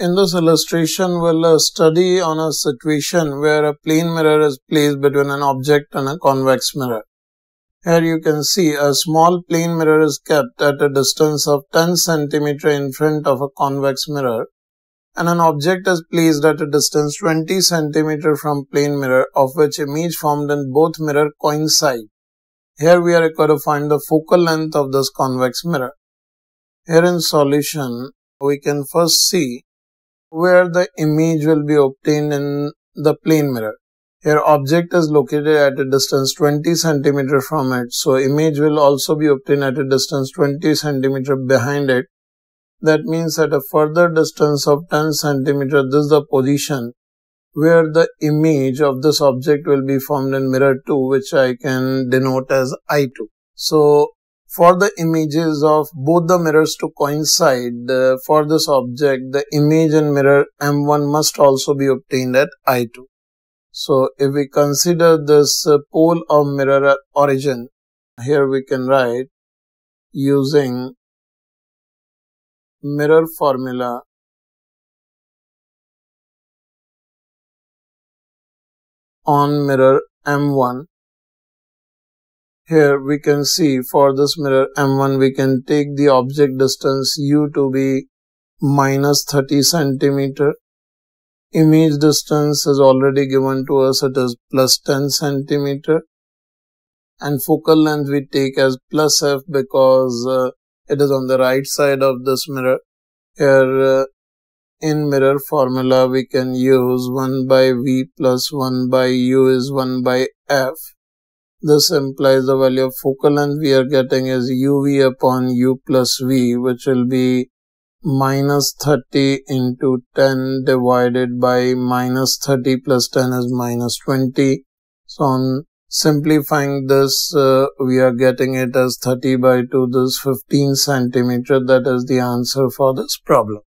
In this illustration, we'll uh, study on a situation where a plane mirror is placed between an object and a convex mirror. Here you can see a small plane mirror is kept at a distance of 10 cm in front of a convex mirror and an object is placed at a distance 20 cm from plane mirror of which image formed in both mirror coincide. Here we are required to find the focal length of this convex mirror. Here in solution, we can first see where the image will be obtained in the plane mirror. Here object is located at a distance 20 centimeter from it. So image will also be obtained at a distance 20 centimeter behind it. That means at a further distance of 10 centimeter, this is the position where the image of this object will be formed in mirror 2, which I can denote as I2. So for the images of both the mirrors to coincide uh, for this object, the image in mirror M1 must also be obtained at I2. So if we consider this uh, pole of mirror origin, here we can write using mirror formula on mirror M1 here we can see for this mirror M1 we can take the object distance U to be minus 30 centimeter. Image distance is already given to us it is plus 10 centimeter and focal length we take as plus f because uh, it is on the right side of this mirror. Here uh, in mirror formula we can use 1 by v plus 1 by u is 1 by f this implies the value of focal length we are getting is uv upon u plus v which will be minus 30 into 10 divided by minus 30 plus 10 is minus 20. So on simplifying this uh, we are getting it as 30 by 2 this 15 centimeter that is the answer for this problem.